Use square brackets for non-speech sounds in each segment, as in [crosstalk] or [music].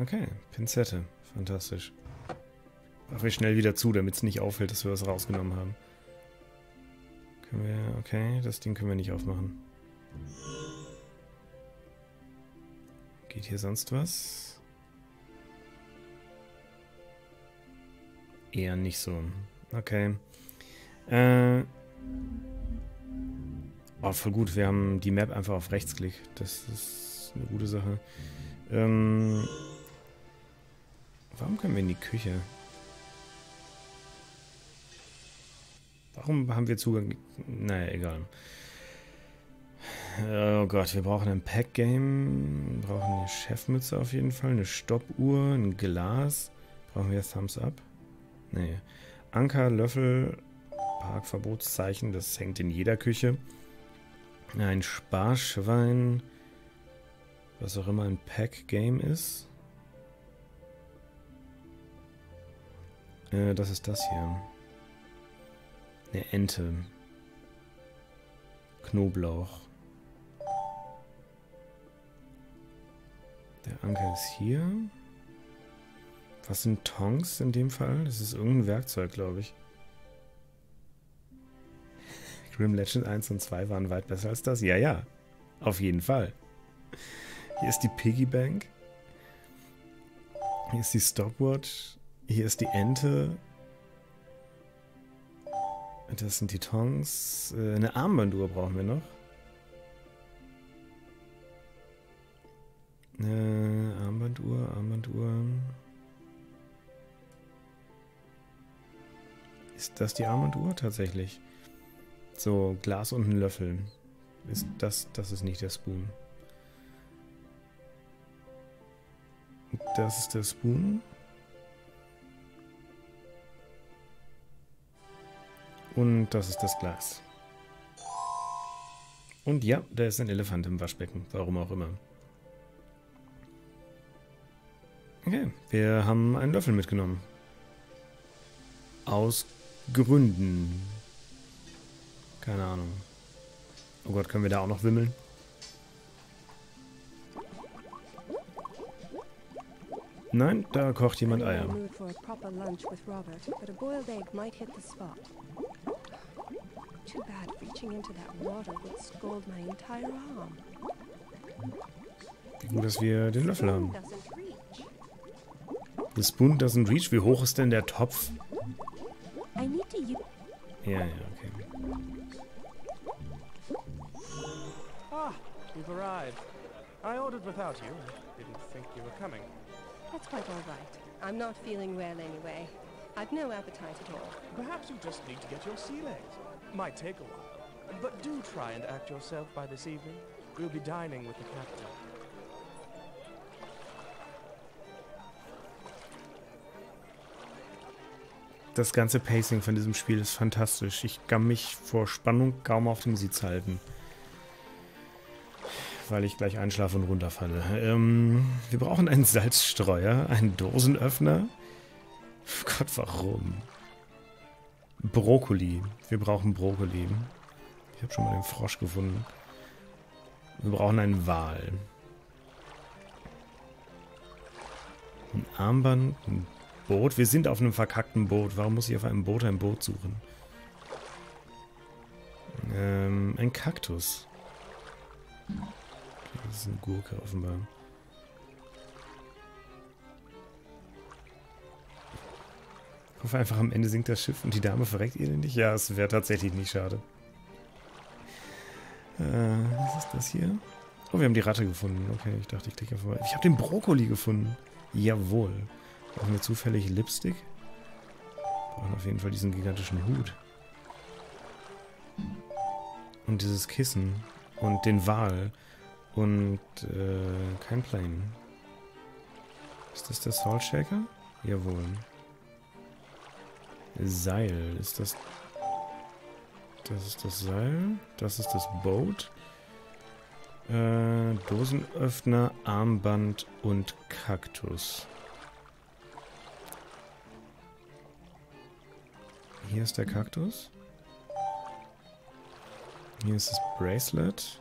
Okay, Pinzette. Fantastisch. Machen wir schnell wieder zu, damit es nicht auffällt, dass wir was rausgenommen haben. Können wir... Okay, das Ding können wir nicht aufmachen. Geht hier sonst was? Eher nicht so. Okay. Äh... Oh, voll gut. Wir haben die Map einfach auf Rechtsklick. Das ist eine gute Sache. Ähm... Warum können wir in die Küche? Warum haben wir Zugang? Naja, egal. Oh Gott, wir brauchen ein Pack-Game. Wir brauchen eine Chefmütze auf jeden Fall. Eine Stoppuhr, ein Glas. Brauchen wir Thumbs Up? Nee. Anker, Löffel, Parkverbotszeichen. Das hängt in jeder Küche. Ein Sparschwein. Was auch immer ein Pack-Game ist. Äh, das ist das hier. Eine Ente. Knoblauch. Der Anker ist hier. Was sind Tongs in dem Fall? Das ist irgendein Werkzeug, glaube ich. [laughs] Grim Legend 1 und 2 waren weit besser als das. Ja, ja. Auf jeden Fall. Hier ist die Piggy Bank. Hier ist die Stopwatch. Hier ist die Ente. Das sind die Tongs. Äh, eine Armbanduhr brauchen wir noch. Äh, Armbanduhr, Armbanduhr. Ist das die Armbanduhr? Tatsächlich. So, Glas und ein Löffel. Ist das, das ist nicht der Spoon. Das ist der Spoon. Und das ist das Glas. Und ja, da ist ein Elefant im Waschbecken. Warum auch immer. Okay, wir haben einen Löffel mitgenommen. Aus Gründen. Keine Ahnung. Oh Gott, können wir da auch noch wimmeln? Nein, da kocht jemand Eier. Wie gut, dass wir den Löffel haben. The spoon doesn't reach. Wie hoch ist denn der Topf? Ja, ja, okay. Ah, you've arrived. I ordered without you. I Didn't think you were coming. That's quite all right. I'm not feeling well anyway. I've no appetite at all. Perhaps you just need to get your sea legs. Might take a while. But do try and act yourself by this evening. We'll be dining with the captain. Das ganze Pacing von diesem Spiel ist fantastisch. Ich kann mich vor Spannung kaum auf dem Sitz halten weil ich gleich einschlafe und runterfalle. Ähm, wir brauchen einen Salzstreuer, einen Dosenöffner. Gott, warum? Brokkoli. Wir brauchen Brokkoli. Ich habe schon mal den Frosch gefunden. Wir brauchen einen Wal. Ein Armband, ein Boot. Wir sind auf einem verkackten Boot. Warum muss ich auf einem Boot ein Boot suchen? Ähm, ein Kaktus. Das ist eine Gurke offenbar. Ich hoffe einfach, am Ende sinkt das Schiff und die Dame verreckt ihr nicht. Ja, es wäre tatsächlich nicht schade. Äh, was ist das hier? Oh, wir haben die Ratte gefunden. Okay, ich dachte, ich klicke vorbei. Ich habe den Brokkoli gefunden. Jawohl. Brauchen wir zufällig Lipstick? Brauchen auf jeden Fall diesen gigantischen Hut. Und dieses Kissen. Und den Wal. Und äh, kein Plane. Ist das der Salt Shaker? Jawohl. Seil. Ist das... Das ist das Seil. Das ist das Boot. Äh, Dosenöffner, Armband und Kaktus. Hier ist der Kaktus. Hier ist das Bracelet.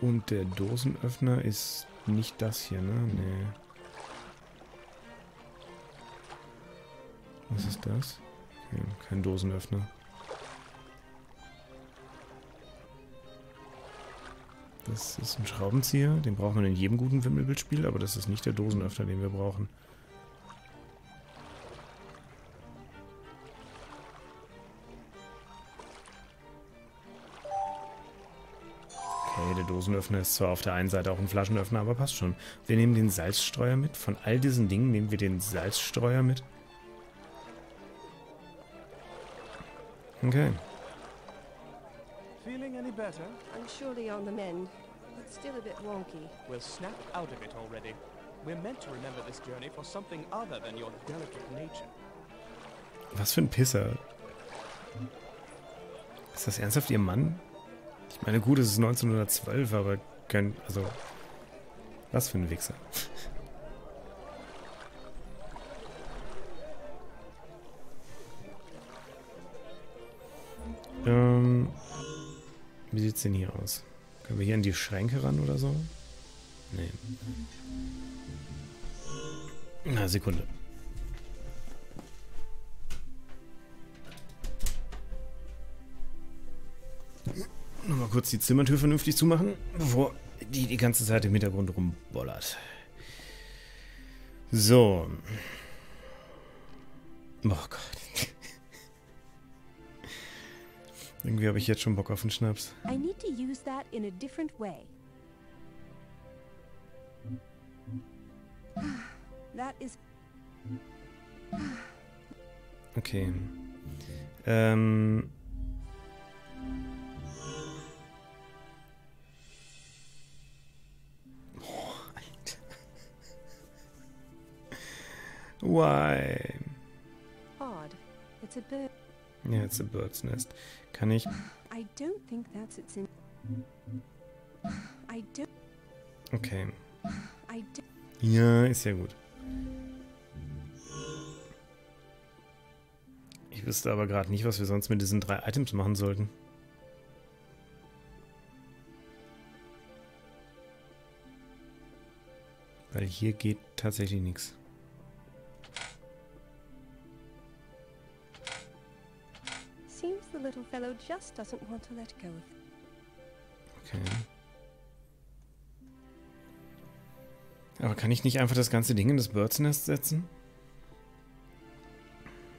Und der Dosenöffner ist nicht das hier, ne? Nee. Was ist das? Okay, kein Dosenöffner. Das ist ein Schraubenzieher, den braucht man in jedem guten Wimmelbildspiel, aber das ist nicht der Dosenöffner, den wir brauchen. Okay, der Dosenöffner ist zwar auf der einen Seite auch ein Flaschenöffner, aber passt schon. Wir nehmen den Salzstreuer mit. Von all diesen Dingen nehmen wir den Salzstreuer mit. Okay. Feeling any better? I'm surely on the mend, but still a bit wonky. We'll snap out of it already. We're meant to remember this journey for something other than your delicate nature. Was für ein Pisser. Ist das ernsthaft Ihr Mann? Ich meine, gut, es ist 1912, aber kein. Also. Was für ein Wichser. Ähm. Wie sieht's denn hier aus? Können wir hier an die Schränke ran oder so? Nee. Na, Sekunde. Nochmal kurz die Zimmertür vernünftig zumachen, bevor die die ganze Zeit im Hintergrund rumbollert. So. Oh Gott. Irgendwie habe ich jetzt schon Bock auf einen Schnaps. I need to use that in a different way. [sighs] That is Okay. Ähm. Why? odd. It's a bird. Ja, it's a bird's nest. Kann ich. I don't think that's its in. I don't. Okay. I don't. Ja, ist ja gut. Ich wüsste aber gerade nicht, was wir sonst mit diesen drei Items machen sollten. Weil hier geht tatsächlich nichts. Fellow just doesn't want to let go of. Okay. Aber kann ich nicht einfach das ganze Ding in das Birds Nest setzen?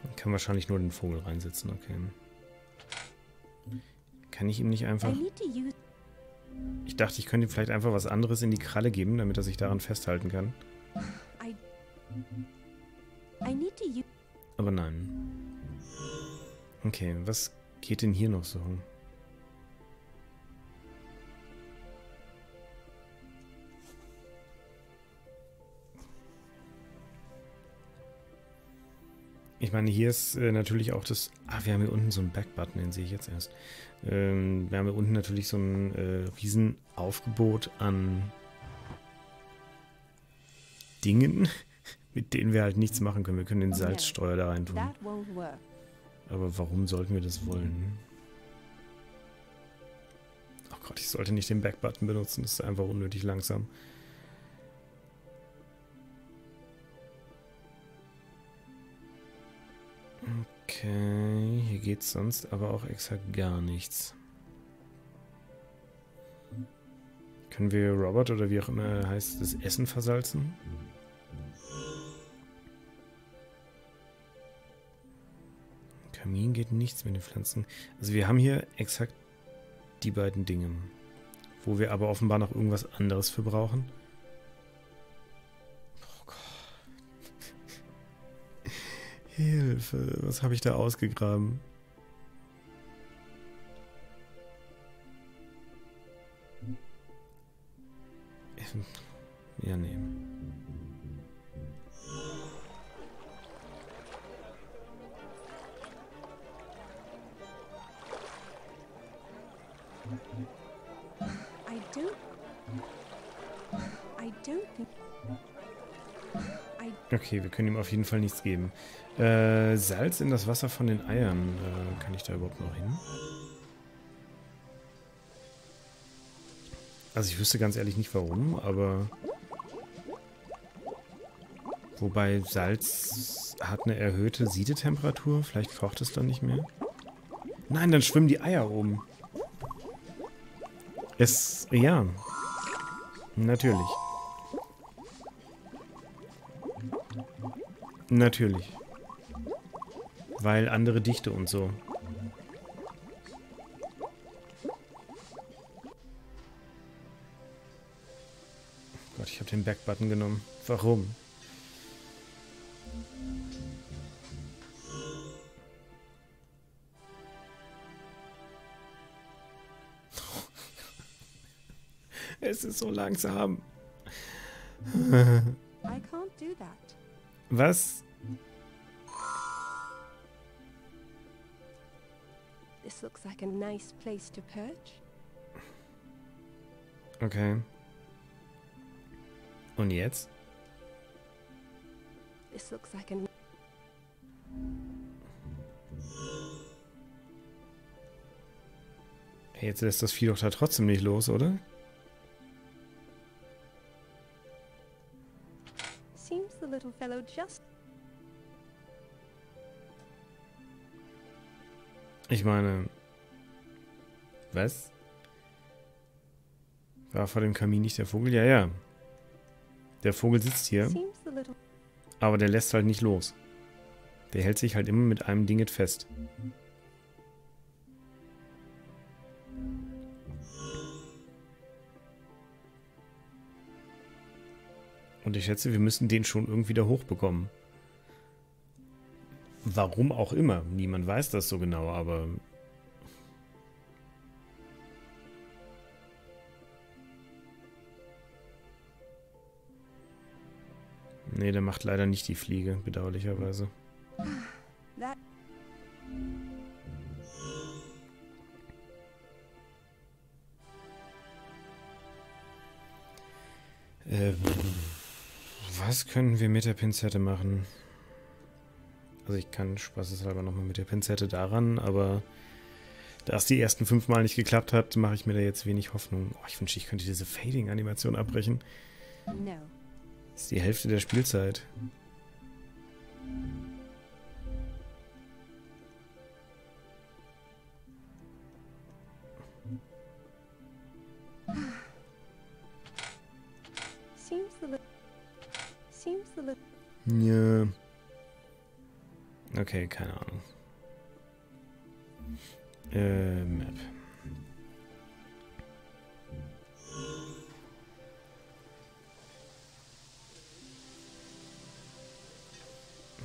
Ich kann wahrscheinlich nur den Vogel reinsetzen, okay. Kann ich ihm nicht einfach... Ich dachte, ich könnte ihm vielleicht einfach was anderes in die Kralle geben, damit er sich daran festhalten kann. Aber nein. Okay, was geht denn hier noch so? Ich meine, hier ist äh, natürlich auch das... Ah, wir haben hier unten so einen Backbutton, den sehe ich jetzt erst. Ähm, wir haben hier unten natürlich so ein äh, Riesenaufgebot an Dingen, [laughs] mit denen wir halt nichts machen können. Wir können den Salzstreuer da rein tun. Aber warum sollten wir das wollen? Oh Gott, ich sollte nicht den Backbutton benutzen. Das ist einfach unnötig langsam. Okay, hier geht sonst aber auch exakt gar nichts. Können wir Robert oder wie auch immer er heißt, das Essen versalzen? Kamin geht nichts mit den Pflanzen. Also wir haben hier exakt die beiden Dinge. Wo wir aber offenbar noch irgendwas anderes für brauchen. Oh Gott. Hilfe, was habe ich da ausgegraben? Können ihm auf jeden Fall nichts geben. Äh, Salz in das Wasser von den Eiern. Äh, kann ich da überhaupt noch hin? Also ich wüsste ganz ehrlich nicht warum, aber Wobei Salz hat eine erhöhte Siedetemperatur. Vielleicht kocht es dann nicht mehr. Nein, dann schwimmen die Eier oben. Es, ja. Natürlich. Natürlich. Weil andere Dichte und so. Gott, ich habe den Backbutton genommen. Warum? [laughs] Es ist so langsam. [laughs] I can't do that. Was? This looks like a nice place to perch. Okay. Und jetzt? This looks like a Jetzt lässt das Vieh doch da trotzdem nicht los, oder? Fellow just Ich meine... Was? War vor dem Kamin nicht der Vogel? Ja, ja. Der Vogel sitzt hier, aber der lässt halt nicht los. Der hält sich halt immer mit einem Dinget fest. Und ich schätze, wir müssen den schon irgendwie da hochbekommen. Warum auch immer. Niemand weiß das so genau, aber... Nee, der macht leider nicht die Fliege, bedauerlicherweise. that Äh, was können wir mit der Pinzette machen? Also ich kann spaßeshalber nochmal mit der Pinzette daran, aber da es die ersten fünf Mal nicht geklappt hat, mache ich mir da jetzt wenig Hoffnung. Oh, ich wünschte, ich könnte diese Fading-Animation abbrechen. Das ist die Hälfte der Spielzeit. Ja. Okay, keine Ahnung. Äh, Map.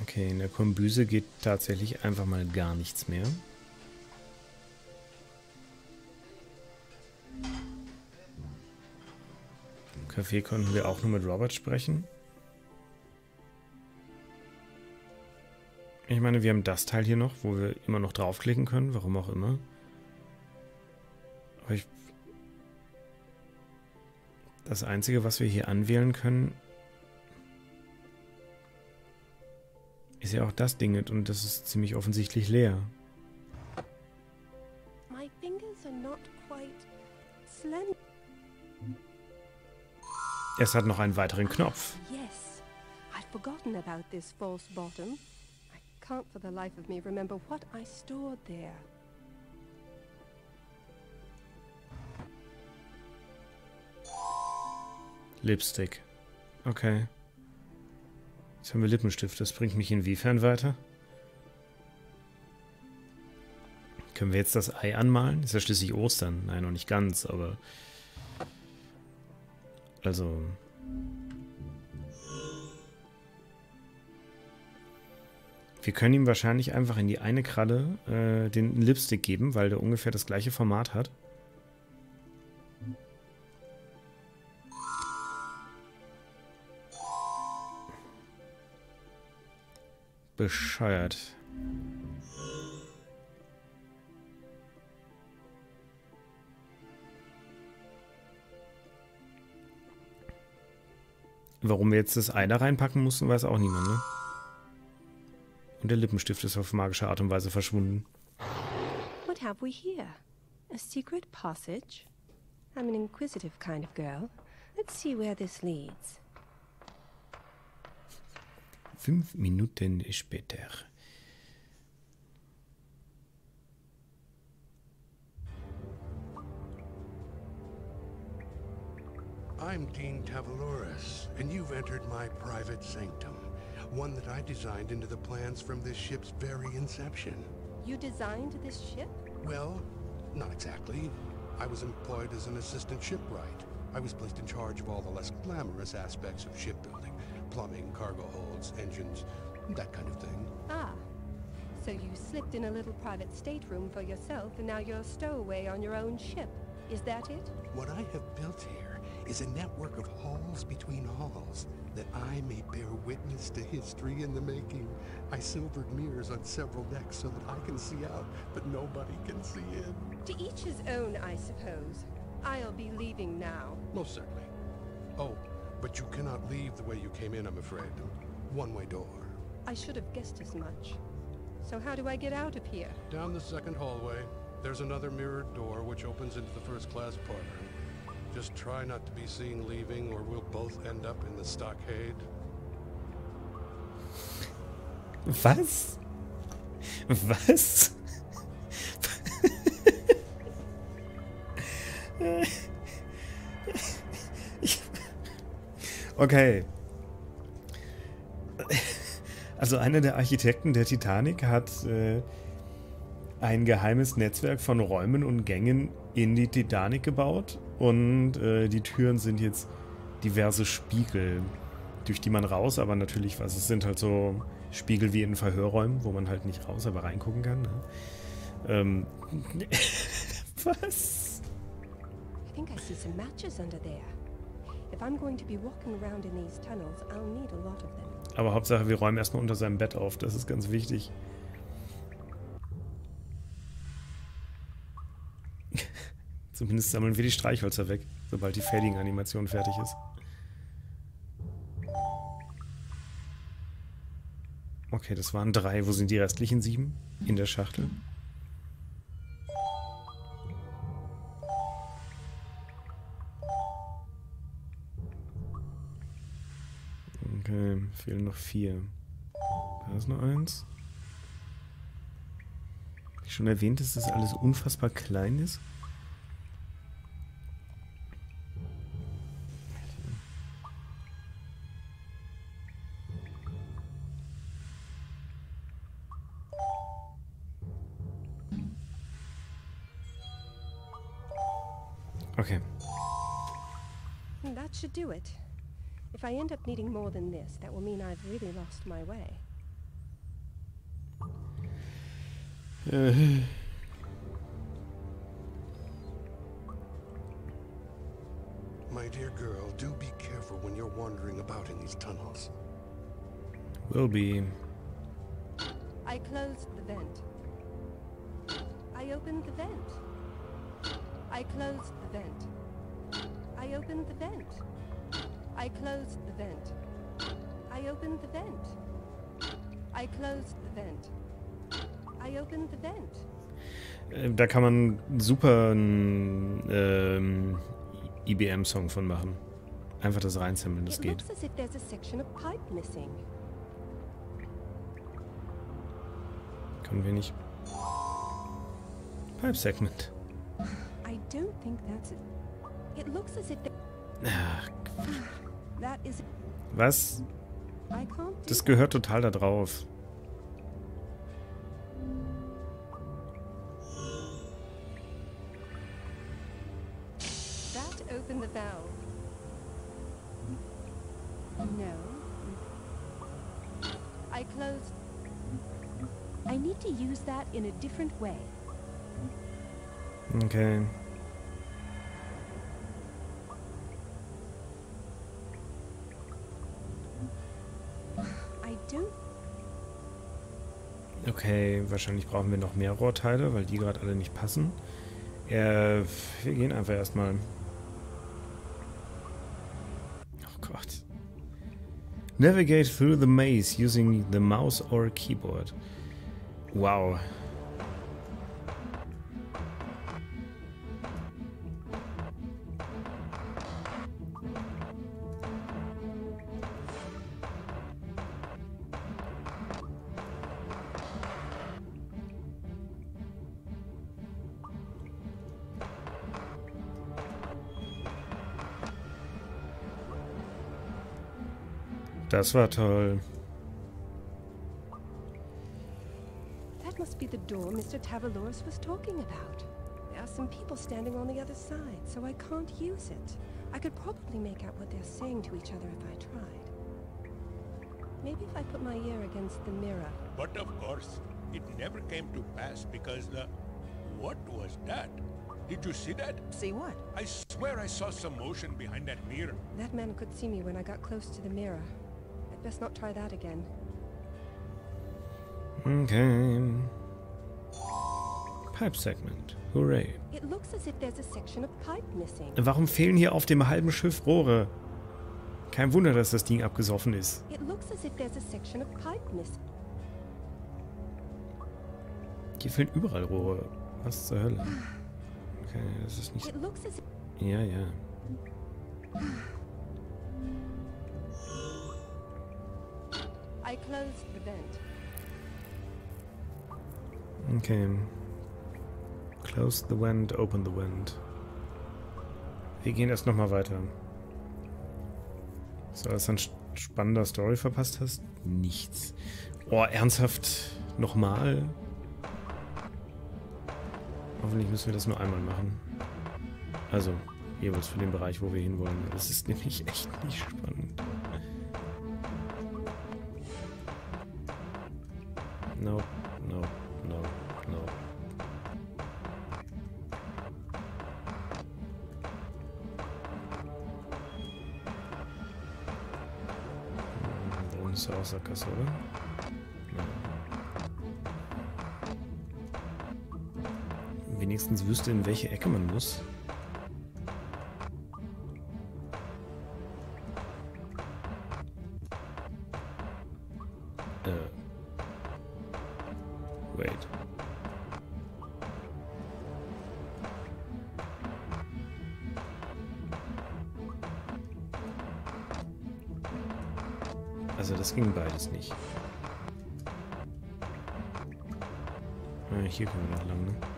Okay, in der Kombüse geht tatsächlich einfach mal gar nichts mehr. Im Café konnten wir auch nur mit Robert sprechen. Ich meine, wir haben das Teil hier noch, wo wir immer noch draufklicken können, warum auch immer. Aber ich... Das Einzige, was wir hier anwählen können, ist ja auch das Ding und das ist ziemlich offensichtlich leer. my fingers are not quite slender. Es hat noch einen weiteren Knopf. Yes. I'd forgotten about this false bottom. Can't for the life of me remember what I stored there. Lipstick. Okay. Jetzt haben wir Lippenstift. Das bringt mich inwiefern weiter? Können wir jetzt das Ei anmalen? Ist ja schließlich Ostern. Nein, noch nicht ganz, aber... Also... Wir können ihm wahrscheinlich einfach in die eine Kralle äh, den Lipstick geben, weil der ungefähr das gleiche Format hat. Bescheuert. Warum wir jetzt das Ei da reinpacken mussten, weiß auch niemand, ne? Und der Lippenstift ist auf magische Art und Weise verschwunden. What have we here? A secret passage? I'm an inquisitive kind of girl. Let's see where this leads. Fünf Minuten später. I'm Dean Tavaloris, and you've entered my private sanctum. One that I designed into the plans from this ship's very inception. You designed this ship? Well, not exactly. I was employed as an assistant shipwright. I was placed in charge of all the less glamorous aspects of shipbuilding. Plumbing, cargo holds, engines, that kind of thing. Ah. So you slipped in a little private stateroom for yourself, and now you're a stowaway on your own ship. Is that it? What I have built here is a network of halls between halls, that I may bear witness to history in the making. I silvered mirrors on several decks so that I can see out, but nobody can see in. To each his own, I suppose. I'll be leaving now. Most certainly. Oh, but you cannot leave the way you came in, I'm afraid. One-way door. I should have guessed as much. So how do I get out of here? Down the second hallway, there's another mirrored door which opens into the first-class part room. Just try not to be seen leaving, or we'll both end up in the stockade. Was? Was? Okay. Also einer der Architekten der Titanic hat äh, ein geheimes Netzwerk von Räumen und Gängen in die Titanic gebaut und äh, die Türen sind jetzt diverse Spiegel, durch die man raus, aber natürlich, was es sind halt so Spiegel wie in Verhörräumen, wo man halt nicht raus, aber reingucken kann. Ne? Ähm, [laughs] was? I think I see some matches under there. If I'm going to be walking around in these tunnels, I'll need a lot of them. Aber Hauptsache, wir räumen erstmal unter seinem Bett auf. Das ist ganz wichtig. Zumindest sammeln wir die Streichhölzer weg, sobald die Fading-Animation fertig ist. Okay, das waren drei. Wo sind die restlichen sieben? In der Schachtel. Okay, fehlen noch vier. Da ist noch eins. Wie schon erwähnt, dass das alles unfassbar klein ist. Okay. That should do it. If I end up needing more than this, that will mean I've really lost my way. [sighs] My dear girl, do be careful when you're wandering about in these tunnels. will be. I closed the vent. I opened the vent. I closed the vent. I opened the vent. I closed the vent. I opened the vent. I closed the vent. I opened the vent. Äh, Da kann man super einen ähm, IBM-Song von machen. Einfach das reinsammeln, das geht. Können wir nicht. Pipe Segment. I don't think that's it. It looks as if [sighs] that is. was? I can't do Das gehört total da drauf. That opened the valve. No. I closed. I need to use that in a different way. Okay. Okay, wahrscheinlich brauchen wir noch mehr Rohrteile, weil die gerade alle nicht passen. Äh, wir gehen einfach erstmal. Oh Gott. Navigate through the maze using the mouse or keyboard. Wow. Das war toll. That must be the door Mr. Tavaloris was talking about. There are some people standing on the other side, so I can't use it. I could probably make out what they're saying to each other if I tried. Maybe if I put my ear against the mirror. But of course, it never came to pass because the... What was that? Did you see that? See what? I swear I saw some motion behind that mirror. That man could see me when I got close to the mirror. Best not try that again. Okay. Pipe Segment. Hooray. It looks as if there's a section of pipe missing. Warum fehlen hier auf dem halben Schiff Rohre? Kein Wunder, dass das Ding abgesoffen ist. It looks as if there's a section of pipe missing. Hier fehlen überall Rohre. Was zur Hölle? Okay, das ist nicht... Ja, ja. Okay. Close the vent, open the vent. Wir gehen erst nochmal weiter. So, dass du ein spannender Story verpasst hast? Nichts. Oh, ernsthaft? Nochmal? Hoffentlich müssen wir das nur einmal machen. Also, jeweils für den Bereich, wo wir hinwollen. Das ist nämlich echt nicht spannend. Nope, nope, nope, nope. Da unten ist auch Sackgasse, oder? Wenigstens wüsste, in welche Ecke man muss. Äh. Wait. Also das ging beides nicht. Ah, hier können wir noch lang, ne?